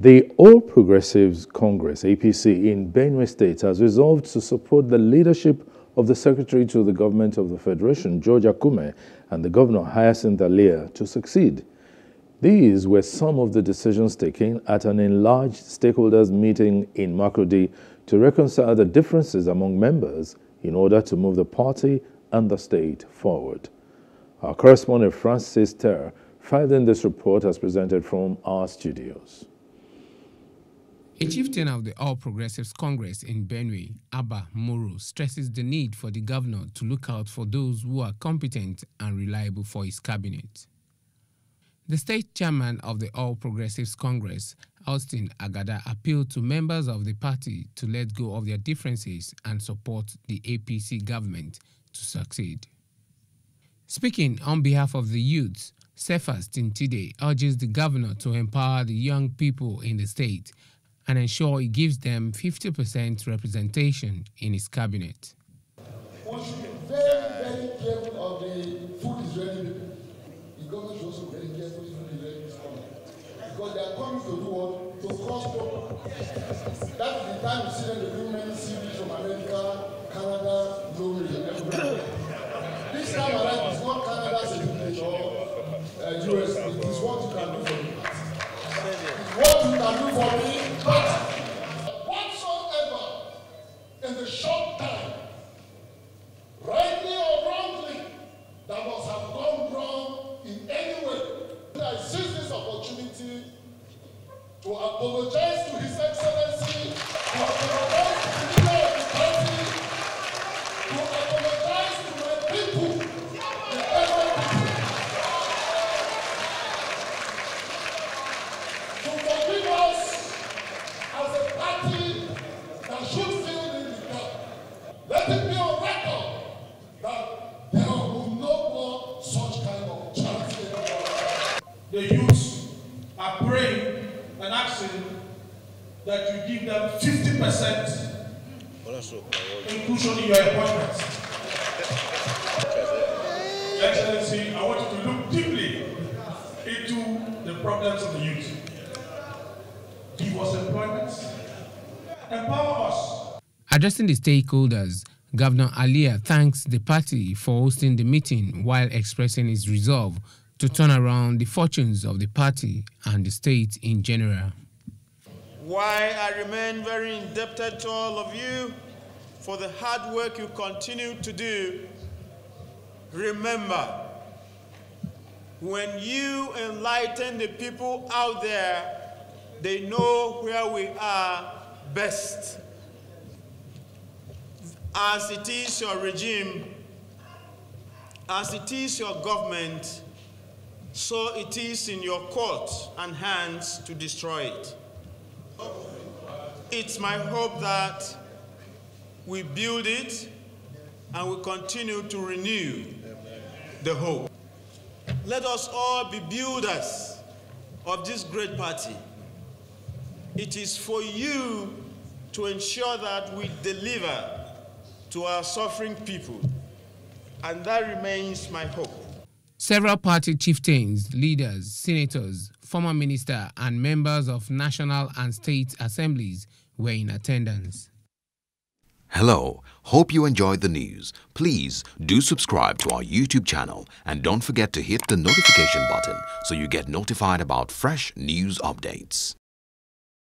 The All Progressives Congress, APC, in Benue State has resolved to support the leadership of the Secretary to the Government of the Federation, George Akume, and the Governor Hyacinth Alia to succeed. These were some of the decisions taken at an enlarged stakeholders meeting in Makurdi to reconcile the differences among members in order to move the party and the state forward. Our correspondent Francis Ter filed in this report as presented from our studios. A chieftain of the All Progressives Congress in Benue, Abba Moro, stresses the need for the governor to look out for those who are competent and reliable for his cabinet. The state chairman of the All Progressives Congress, Austin Agada, appealed to members of the party to let go of their differences and support the APC government to succeed. Speaking on behalf of the youths, Cephas Tintide urges the governor to empower the young people in the state and ensure he gives them 50% representation in his cabinet. Should be very, very careful of the food is ready. The government should also be very careful if food is ready is coming. Because they are coming to do what? To cause trouble. That's the time you see them apologize to His Excellency, to apologize to the leader of the party, to apologize to my people, the Benue people, to forgive us as a party that should fill in the gap. Let it be on record that there will no more such kind of charity. The youths are that you give them 50% inclusion in your appointments. Excellency, I want you to look deeply into the problems of the youth. Give us employment. Empower us. Addressing the stakeholders, Governor Alia thanks the party for hosting the meeting while expressing his resolve to turn around the fortunes of the party and the state in general. Why I remain very indebted to all of you for the hard work you continue to do. Remember, when you enlighten the people out there, they know where we are best. As it is your regime, as it is your government, so it is in your court and hands to destroy it. It's my hope that we build it and we continue to renew the hope. Let us all be builders of this great party. It is for you to ensure that we deliver to our suffering people, and that remains my hope. Several party chieftains, leaders, senators, former minister, and members of national and state assemblies were in attendance. Hello, hope you enjoyed the news. Please do subscribe to our YouTube channel and don't forget to hit the notification button so you get notified about fresh news updates.